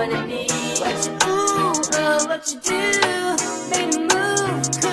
wanna. What you do, oh, what you do, made a move.